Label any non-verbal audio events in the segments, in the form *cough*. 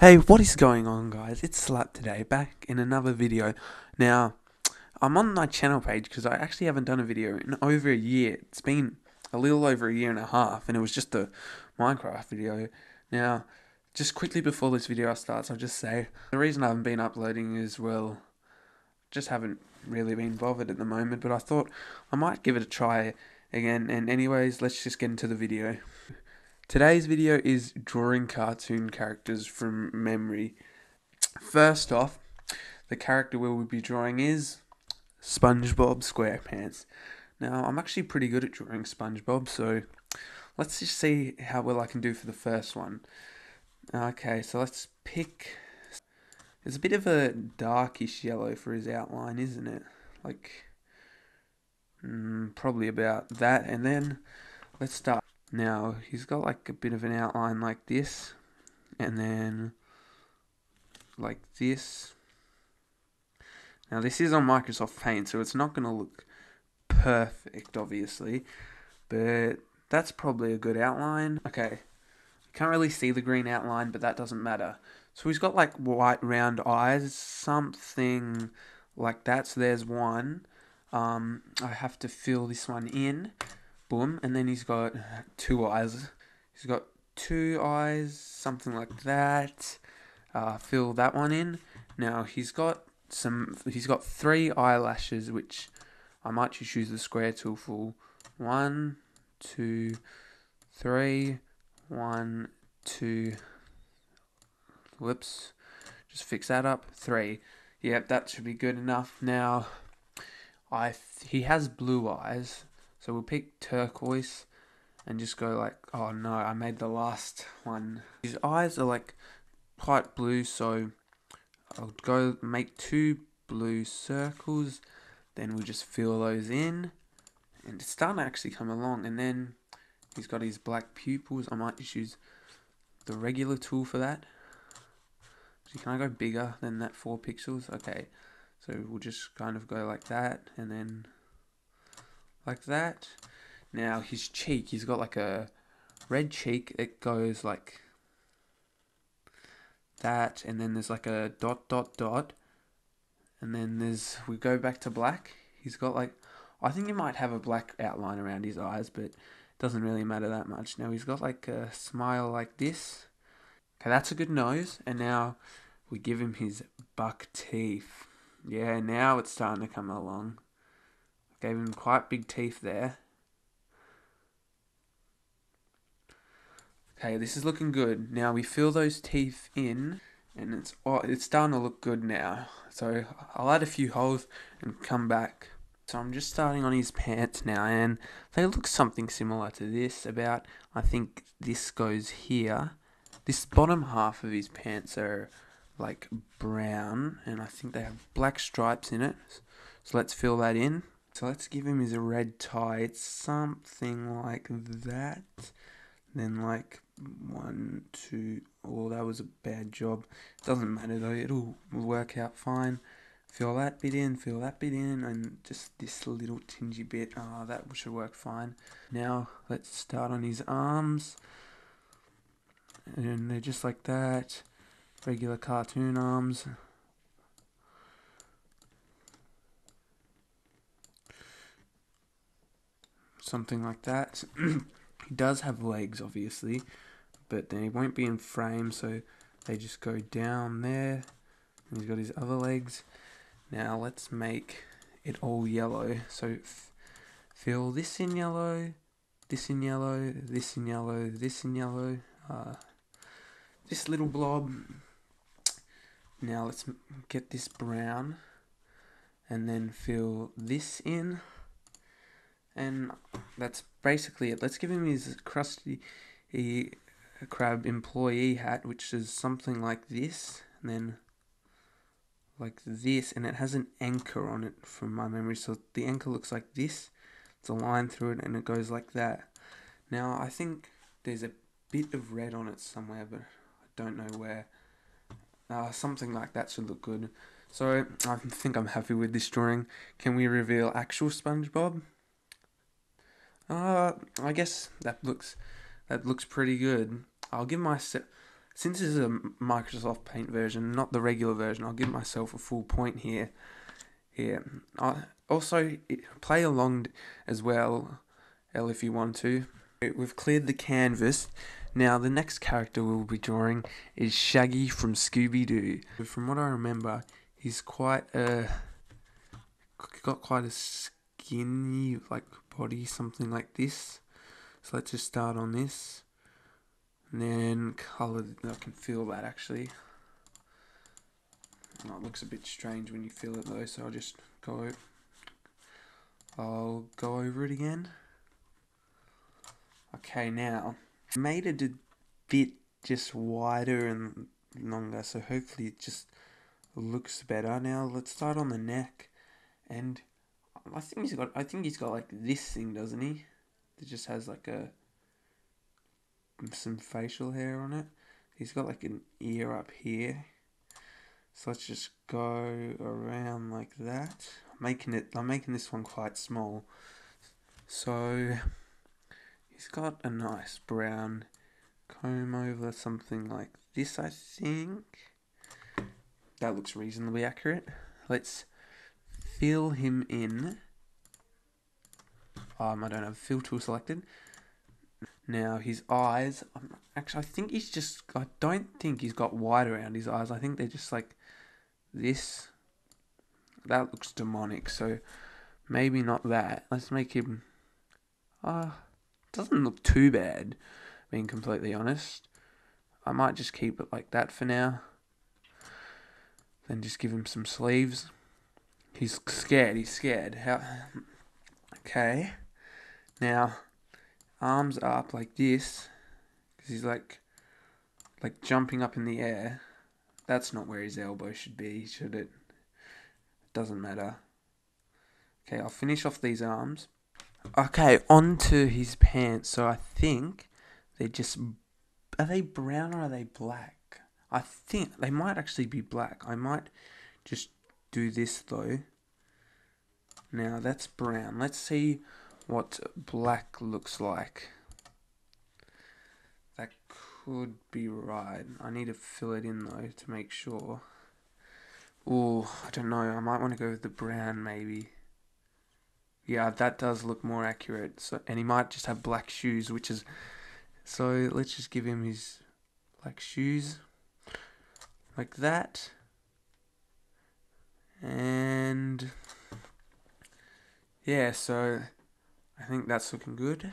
Hey, what is going on, guys? It's Slap today, back in another video. Now, I'm on my channel page because I actually haven't done a video in over a year. It's been a little over a year and a half, and it was just a Minecraft video. Now, just quickly before this video starts, I'll just say the reason I haven't been uploading is, well, just haven't really been bothered at the moment, but I thought I might give it a try again. And, anyways, let's just get into the video. Today's video is drawing cartoon characters from memory. First off, the character we will be drawing is SpongeBob SquarePants. Now, I'm actually pretty good at drawing SpongeBob, so let's just see how well I can do for the first one. Okay, so let's pick. It's a bit of a darkish yellow for his outline, isn't it? Like, mm, probably about that. And then let's start now, he's got like a bit of an outline like this, and then like this. Now, this is on Microsoft Paint, so it's not going to look perfect, obviously, but that's probably a good outline. Okay, I can't really see the green outline, but that doesn't matter. So he's got like white round eyes, something like that. So there's one. Um, I have to fill this one in boom, and then he's got two eyes. He's got two eyes, something like that. Uh, fill that one in. Now he's got some. He's got three eyelashes, which I might just use the square tool for. One, two, three. One, two. Whoops. Just fix that up. Three. Yep, that should be good enough. Now, I he has blue eyes, so we'll pick turquoise and just go like, oh no, I made the last one. His eyes are like quite blue, so I'll go make two blue circles. Then we'll just fill those in. And it's starting to actually come along. And then he's got his black pupils. I might just use the regular tool for that. So can I go bigger than that 4 pixels? Okay. So we'll just kind of go like that. And then like that. Now his cheek, he's got like a red cheek. It goes like that, and then there's like a dot dot dot, and then there's we go back to black. He's got like I think he might have a black outline around his eyes, but it doesn't really matter that much. Now he's got like a smile like this. Okay, that's a good nose, and now we give him his buck teeth. Yeah, now it's starting to come along. Gave him quite big teeth there. Okay, this is looking good. Now we fill those teeth in, and it's it's starting to look good now. So I'll add a few holes and come back. So I'm just starting on his pants now, and they look something similar to this. About I think this goes here. This bottom half of his pants are like brown, and I think they have black stripes in it. So let's fill that in. So let's give him his red tie. It's something like that. Then like one, two. Oh, that was a bad job. Doesn't matter though. It'll work out fine. Fill that bit in, fill that bit in, and just this little tingy bit. Ah, oh, that should work fine. Now let's start on his arms. And they're just like that. Regular cartoon arms. Something like that. *clears throat* he does have legs, obviously, but then he won't be in frame, so they just go down there. And he's got his other legs. Now let's make it all yellow. So fill this in yellow, this in yellow, this in yellow, this in yellow. Uh, this little blob. Now let's get this brown and then fill this in and that's basically it. Let's give him his Krusty Krab employee hat, which is something like this, and then like this, and it has an anchor on it from my memory. So the anchor looks like this. It's a line through it, and it goes like that. Now I think there's a bit of red on it somewhere, but I don't know where. Uh, something like that should look good. So I think I'm happy with this drawing. Can we reveal actual SpongeBob? Uh, I guess that looks that looks pretty good. I'll give myself since this is a Microsoft Paint version, not the regular version, I'll give myself a full point here. Here, I also play along as well, L if you want to. We've cleared the canvas. Now the next character we'll be drawing is Shaggy from Scooby Doo. From what I remember, he's quite a got quite a skinny like body, something like this. So let's just start on this. And then colour, I can feel that actually. Oh, it looks a bit strange when you feel it though, so I'll just go, I'll go over it again. Okay, now, made it a bit just wider and longer, so hopefully it just looks better. Now, let's start on the neck, and I think he's got, I think he's got like this thing, doesn't he? That just has like a some facial hair on it. He's got like an ear up here. So let's just go around like that. I'm making it I'm making this one quite small. So he's got a nice brown comb over something like this I think. That looks reasonably accurate. Let's fill him in. Um, I don't have fill tool selected. Now his eyes, um, actually, I think he's just. I don't think he's got white around his eyes. I think they're just like this. That looks demonic. So maybe not that. Let's make him. Uh, doesn't look too bad. Being completely honest, I might just keep it like that for now. Then just give him some sleeves. He's scared. He's scared. How? Okay. Now arms up like this because he's like like jumping up in the air. That's not where his elbow should be, should it? Doesn't matter. Okay, I'll finish off these arms. Okay, on to his pants. So I think they're just are they brown or are they black? I think they might actually be black. I might just do this though. Now that's brown. Let's see what black looks like. That could be right. I need to fill it in though to make sure. Oh, I don't know. I might want to go with the brown maybe. Yeah, that does look more accurate. So, and he might just have black shoes, which is. So let's just give him his black shoes, like that, and yeah. So I think that's looking good.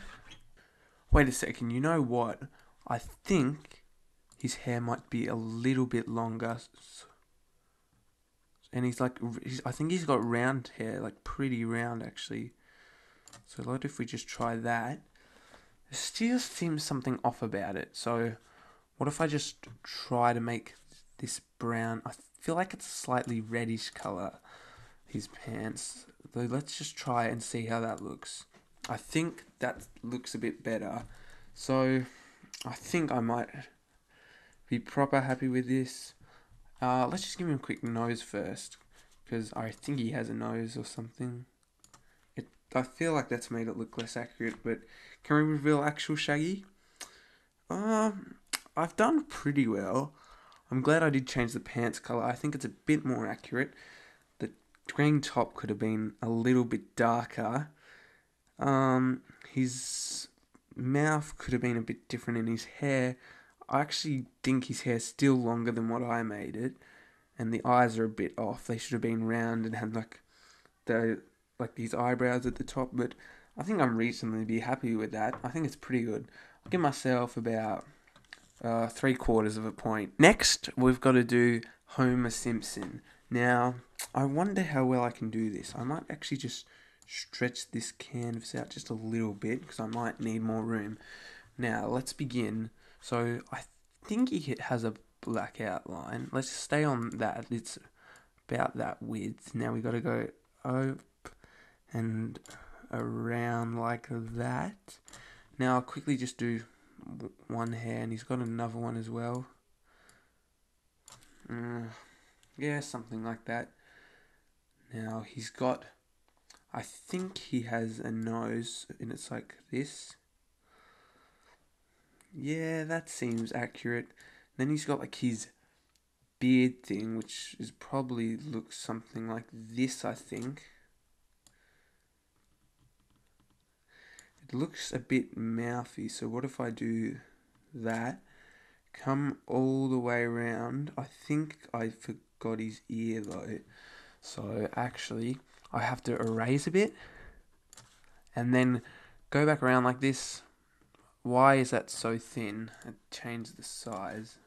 Wait a second, you know what? I think his hair might be a little bit longer. And he's like, he's, I think he's got round hair, like pretty round actually. So what if we just try that? There still seems something off about it. So what if I just try to make this brown? I feel like it's a slightly reddish color, his pants. Though let's just try and see how that looks. I think that looks a bit better. So I think I might be proper happy with this. Uh, let's just give him a quick nose first, because I think he has a nose or something. It, I feel like that's made it look less accurate, but can we reveal actual Shaggy? Um, I've done pretty well. I'm glad I did change the pants color. I think it's a bit more accurate. The green top could have been a little bit darker. Um, his mouth could have been a bit different in his hair. I actually think his hair's still longer than what I made it, and the eyes are a bit off. They should have been round and had like the like these eyebrows at the top, but I think I'm reasonably be happy with that. I think it's pretty good. I'll give myself about uh, three quarters of a point. Next, we've got to do Homer Simpson. Now, I wonder how well I can do this. I might actually just stretch this canvas out just a little bit because I might need more room. Now, let's begin. So, I think it has a black outline. Let's stay on that. It's about that width. Now we got to go up and around like that. Now I'll quickly just do one hair and he's got another one as well. Uh, yeah, something like that. Now he's got I think he has a nose and it's like this. Yeah, that seems accurate. Then he's got like his beard thing, which is probably looks something like this, I think. It looks a bit mouthy, so what if I do that? Come all the way around. I think I forgot his ear though. So actually, I have to erase a bit and then go back around like this. Why is that so thin? I change the size.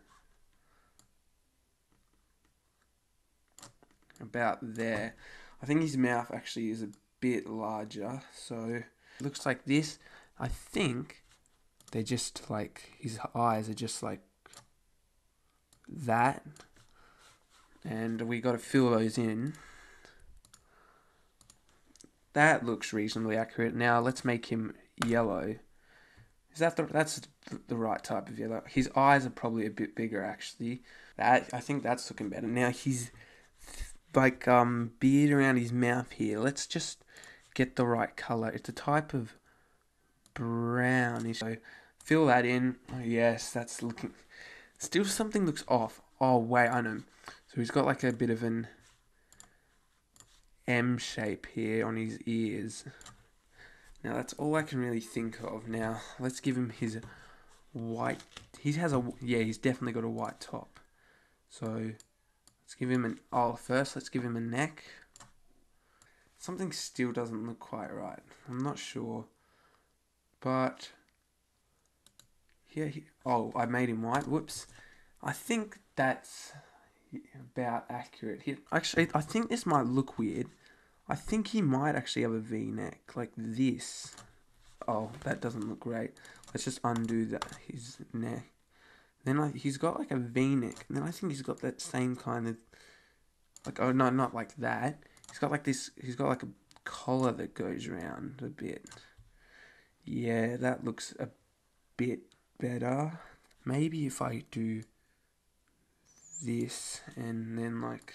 About there. I think his mouth actually is a bit larger, so it looks like this. I think they're just like his eyes are just like that, and we got to fill those in. That looks reasonably accurate. Now let's make him yellow. Is that the that's the right type of yellow? His eyes are probably a bit bigger actually. That I think that's looking better. Now he's like um beard around his mouth here. Let's just get the right color. It's a type of brownish. So fill that in. Oh, yes, that's looking. Still something looks off. Oh wait, I know. So he's got like a bit of an M shape here on his ears. Now that's all I can really think of. Now let's give him his white. He has a yeah. He's definitely got a white top. So let's give him an. Oh, first let's give him a neck. Something still doesn't look quite right. I'm not sure, but yeah. He, oh, I made him white. Whoops. I think that's about accurate. Actually, I think this might look weird I think he might actually have a V-neck like this. Oh, that doesn't look great. Let's just undo that his neck. Then like he's got like a V-neck, and then I think he's got that same kind of like oh no, not like that. He's got like this. He's got like a collar that goes around a bit. Yeah, that looks a bit better. Maybe if I do this and then like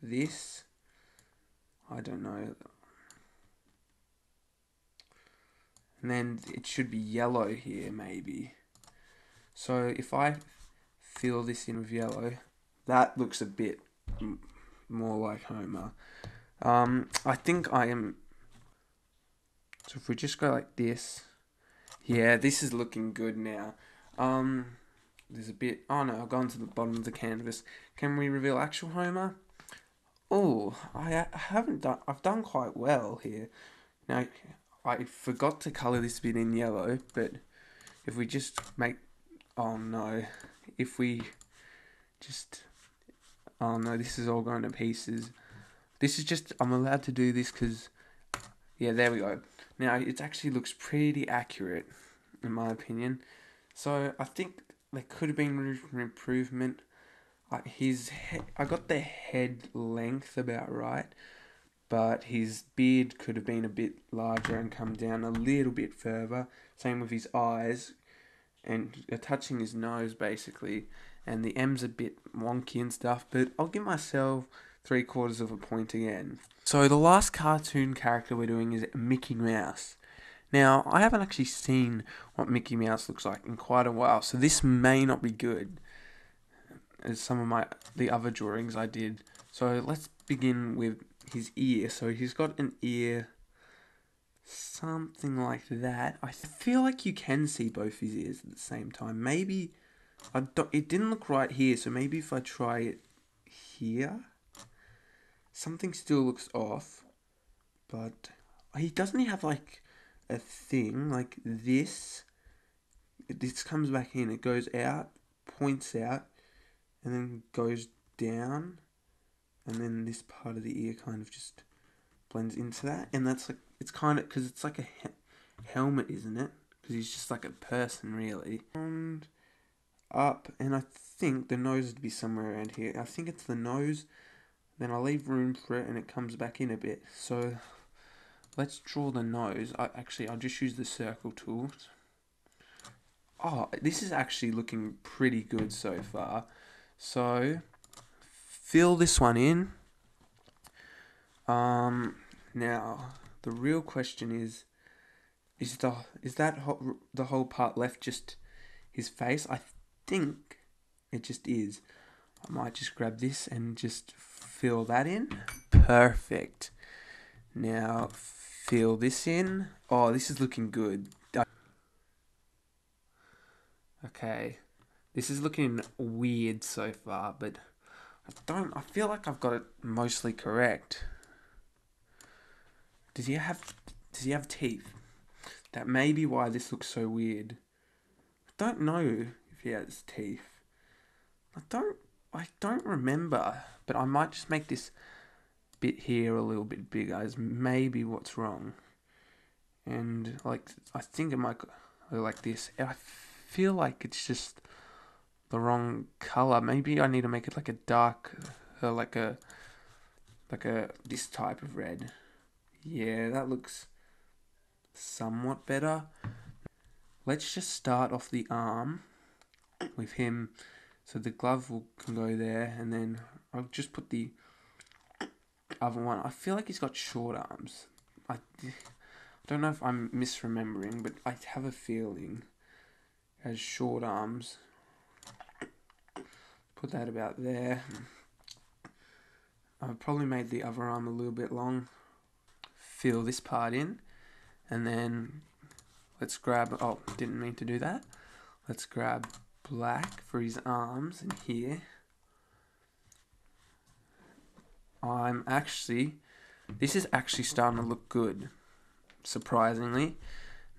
this I don't know. And then it should be yellow here, maybe. So if I fill this in with yellow, that looks a bit more like Homer. Um, I think I am. So if we just go like this, yeah, this is looking good now. Um, there's a bit. Oh no, I've gone to the bottom of the canvas. Can we reveal actual Homer? Oh, I haven't done. I've done quite well here. Now, I forgot to color this bit in yellow, but if we just make, oh no, if we just, oh no, this is all going to pieces. This is just. I'm allowed to do this because, yeah, there we go. Now it actually looks pretty accurate, in my opinion. So I think there could have been room for improvement his he- I got the head length about right, but his beard could have been a bit larger and come down a little bit further. Same with his eyes, and uh, touching his nose basically. And the M's a bit wonky and stuff, but I'll give myself three quarters of a point again. So the last cartoon character we're doing is Mickey Mouse. Now, I haven't actually seen what Mickey Mouse looks like in quite a while, so this may not be good as some of my the other drawings I did. So let's begin with his ear. So he's got an ear something like that. I feel like you can see both his ears at the same time. Maybe I don't, it didn't look right here, so maybe if I try it here, something still looks off. But he doesn't he have like a thing like this. This comes back in, it goes out, points out, and then goes down, and then this part of the ear kind of just blends into that, and that's like it's kind of because it's like a he- helmet, isn't it? Because he's just like a person, really. And up, and I think the nose would be somewhere around here. I think it's the nose. Then I leave room for it, and it comes back in a bit. So let's draw the nose. I actually I'll just use the circle tool. Oh, this is actually looking pretty good so far. So fill this one in. Um, now the real question is, is the is that ho- the whole part left just his face? I think It just is. I might just grab this and just fill that in. Perfect. Now fill this in. Oh, this is looking good. Okay. This is looking weird so far, but I don't I feel like I've got it mostly correct. Does he have does he have teeth? That may be why this looks so weird. I don't know he has teeth. I don't I don't remember, but I might just make this bit here a little bit bigger is maybe what's wrong. And like I think it might go like this. I feel like it's just the wrong color. Maybe I need to make it like a dark, uh, like a, like a this type of red. Yeah, that looks somewhat better. Let's just start off the arm with him. So the glove will can go there, and then I'll just put the other one. I feel like he's got short arms. I, I don't know if I'm misremembering, but I have a feeling has short arms. Put that about there. I've probably made the other arm a little bit long. Fill this part in, and then let's grab. Oh, didn't mean to do that. Let's grab black for his arms and here. I'm actually, this is actually starting to look good, surprisingly.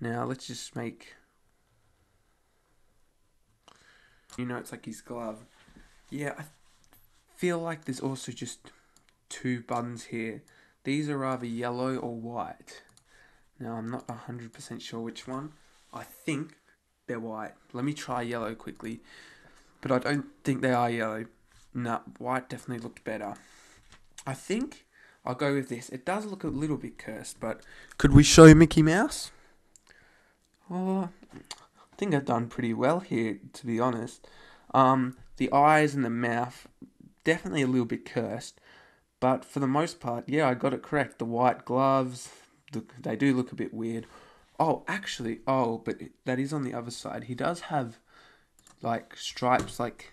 Now let's just make, you know, it's like his glove. Yeah, I feel like there's also just two buttons here. These are either yellow or white. Now I'm not 100% sure which one. I think they're white. Let me try yellow quickly. But I don't think they are yellow. No, white definitely looked better. I think I'll go with this. It does look a little bit cursed, but could we show Mickey Mouse? Oh, I think I've done pretty well here, to be honest. Um, the eyes and the mouth, definitely a little bit cursed, but for the most part, yeah, I got it correct. The white gloves, they do look a bit weird. Oh, actually, oh, but that is on the other side. He does have like stripes, like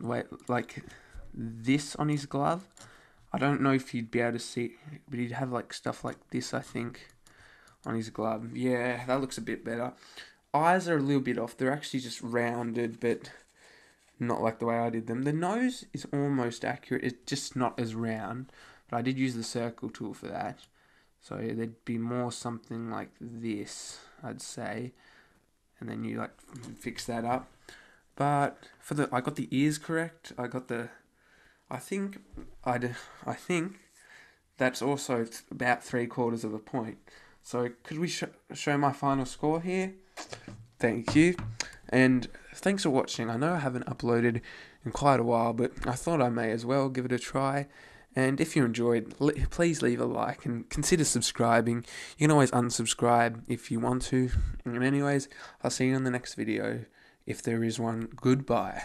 wait, like this on his glove. I don't know if you'd be able to see, but he'd have like stuff like this, I think, on his glove. Yeah, that looks a bit better. Eyes are a little bit off. They're actually just rounded, but not like the way I did them. The nose is almost accurate. It's just not as round, but I did use the circle tool for that. So there'd be more something like this, I'd say, and then you like fix that up. But for the, I got the ears correct. I got the I think I'd, I think that's also about three quarters of a point. So could we sh show my final score here? Thank you. And thanks for watching. I know I haven't uploaded in quite a while, but I thought I may as well give it a try. And if you enjoyed, please leave a like and consider subscribing. You can always unsubscribe if you want to. And anyways, I'll see you in the next video if there is one. Goodbye.